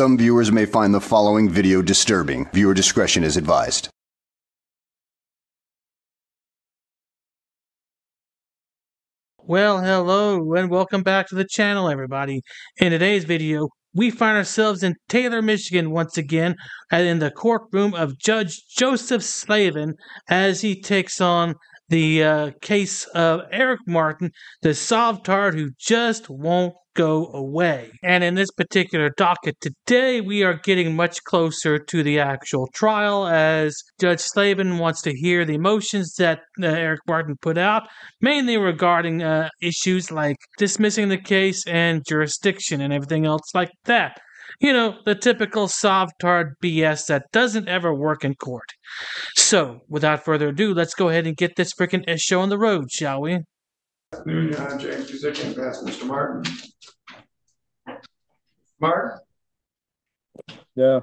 Some viewers may find the following video disturbing. Viewer discretion is advised. Well, hello and welcome back to the channel, everybody. In today's video, we find ourselves in Taylor, Michigan once again, and in the courtroom of Judge Joseph Slavens as he takes on the uh, case of Eric Martin, the Sovtard who just won't go away. And in this particular docket today, we are getting much closer to the actual trial as Judge Slavens wants to hear the motions that uh, Eric Martin put out, mainly regarding uh, issues like dismissing the case and jurisdiction and everything else like that. You know, the typical Sovtard BS that doesn't ever work in court. So, without further ado, let's go ahead and get this freaking show on the road, shall we? afternoon, Your Honor. James Kuzic, and pass Mr. Martin. Mark? Yeah,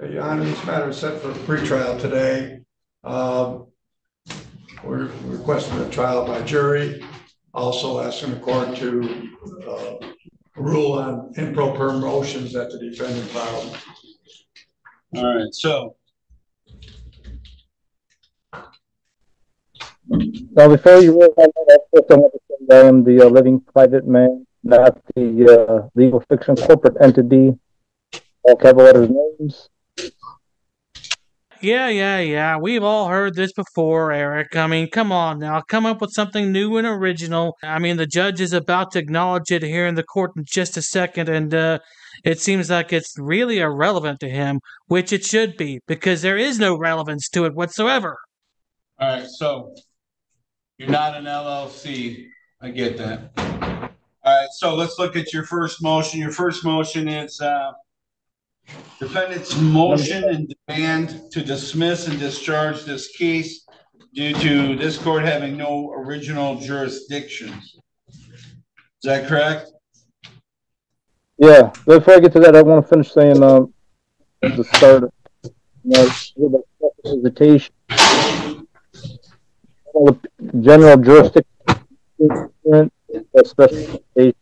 Your Honor, this matter is set for pretrial today. Um, We're requesting a trial by jury, also asking the court to uh, rule on improper motions that the defendant filed. All right, so, now before you roll on that, I want to say I am the uh, living private man, not the uh, legal fiction corporate entity. All capital letters names. Yeah, yeah, yeah. We've all heard this before, Eric. I mean, come on now. Come up with something new and original. I mean, the judge is about to acknowledge it here in the court in just a second, and uh, it seems like it's really irrelevant to him, which it should be, because there is no relevance to it whatsoever. all right, so you're not an LLC. I get that. All right, so let's look at your first motion. Your first motion is, uh, defendant's motion and demand to dismiss and discharge this case due to this court having no original jurisdiction. Is that correct? Yeah, before I get to that, I want to finish saying um, at the start, you know, with the hesitation, all general jurisdiction, especially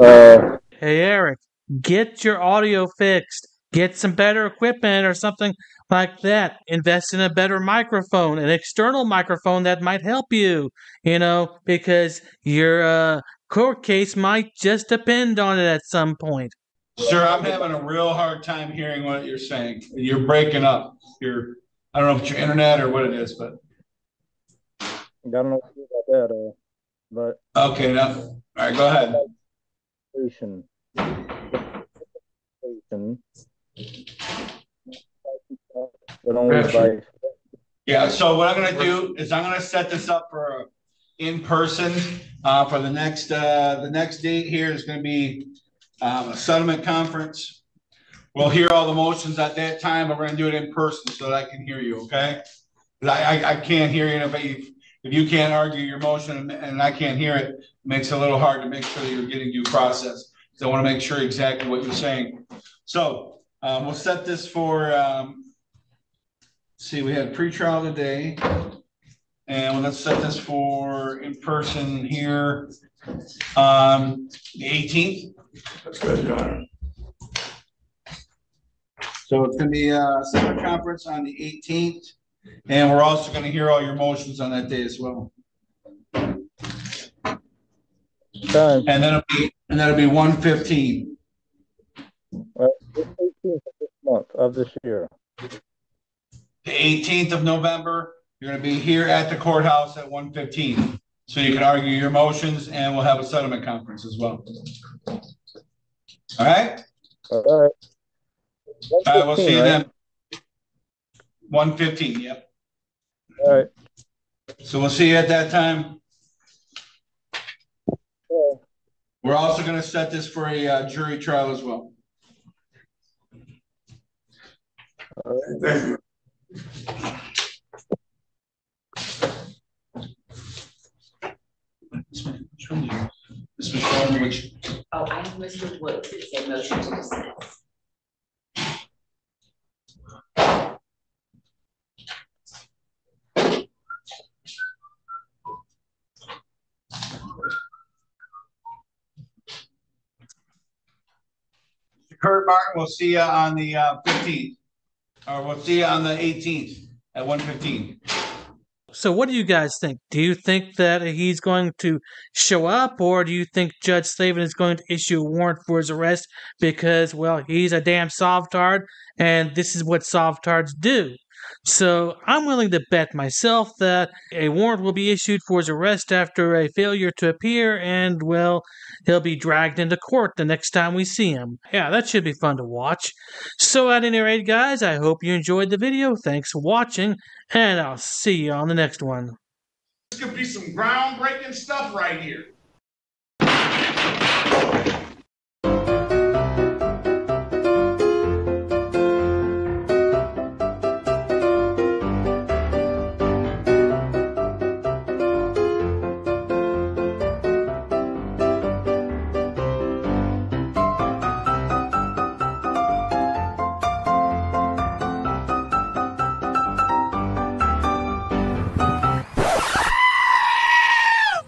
uh, Hey, Eric, get your audio fixed. Get some better equipment or something like that. Invest in a better microphone, an external microphone that might help you, you know, because your uh, court case might just depend on it at some point. Sir, I'm having a real hard time hearing what you're saying. You're breaking up. You're, I don't know if it's your internet or what it is, but, I don't know about that, uh, but okay, now, all right, go ahead. Station. Station. But only by, Yeah, so what I'm gonna do is I'm gonna set this up for in person, uh, for the next, uh, the next date here is gonna be, um, a settlement conference. We'll hear all the motions at that time, but we're gonna do it in person so that I can hear you, okay? I, I, I can't hear you, if you, if you can't argue your motion and- I can't hear it, it makes it a little hard to make sure that you're getting due process. So I wanna make sure exactly what you're saying. So, um, we'll set this for, um, see, we had pre-trial today. And let's set this for in person here, um, the 18th. That's good, So it's going to be uh, a summer conference on the 18th. And we're also going to hear all your motions on that day as well. Done. And that'll be and that'll be 115. Of this year. The eighteenth of November, you're gonna be here at the courthouse at 1:15. So you can argue your motions and we'll have a settlement conference as well. All right? All right. All right, we'll see you right? then. 1:15, yep. All right. So we'll see you at that time. Yeah. We're also gonna set this for a uh, jury trial as well. Thank. Ms. McCormick, which, Oh, I have Mr. Woods, it's a motion to dismiss. Kurt Martin, we'll see you on the uh, fifteenth. Or we'll see you on the eighteenth at 1:15. So, what do you guys think? Do you think that he's going to show up, or do you think Judge Slavens is going to issue a warrant for his arrest because, well, he's a damn sovtard, and this is what sovtards do? So, I'm willing to bet myself that a warrant will be issued for his arrest after a failure to appear, and, well, he'll be dragged into court the next time we see him. Yeah, that should be fun to watch. So, at any rate, guys, I hope you enjoyed the video. Thanks for watching, and I'll see you on the next one. This could be some groundbreaking stuff right here.